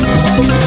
oh you.